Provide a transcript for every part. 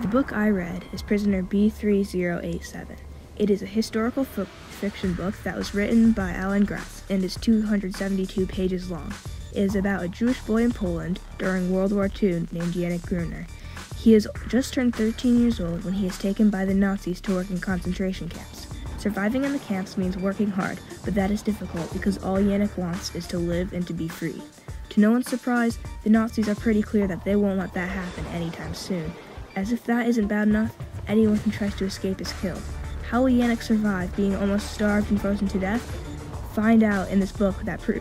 The book I read is Prisoner B3087. It is a historical f- fiction book that was written by Alan Gratz and is 272 pages long. It is about a Jewish boy in Poland during World War II named Yanek Gruener. He has just turned 13 years old when he is taken by the Nazis to work in concentration camps. Surviving in the camps means working hard, but that is difficult because all Yanek wants is to live and to be free. To no one's surprise, the Nazis are pretty clear that they won't let that happen anytime soon. As if that isn't bad enough, anyone who tries to escape is killed. How will Yanek survive being almost starved and frozen to death? Find out in this book that pr-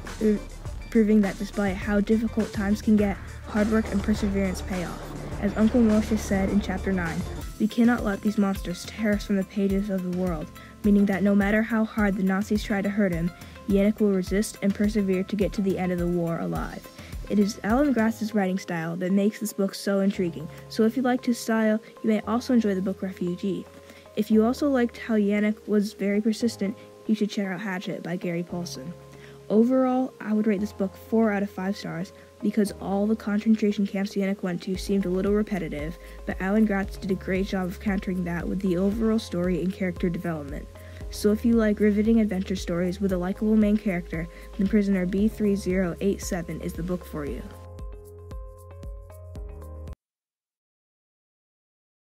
proving that despite how difficult times can get, hard work and perseverance pay off. As Uncle Moshe said in Chapter 9, we cannot let these monsters tear us from the pages of the world, meaning that no matter how hard the Nazis try to hurt him, Yanek will resist and persevere to get to the end of the war alive. It is Alan Gratz's writing style that makes this book so intriguing, so if you liked his style, you may also enjoy the book Refugee. If you also liked how Yanek was very persistent, you should check out Hatchet by Gary Paulsen. Overall, I would rate this book 4 out of 5 stars because all the concentration camps Yanek went to seemed a little repetitive, but Alan Gratz did a great job of countering that with the overall story and character development. So if you like riveting adventure stories with a likable main character, then Prisoner B3087 is the book for you.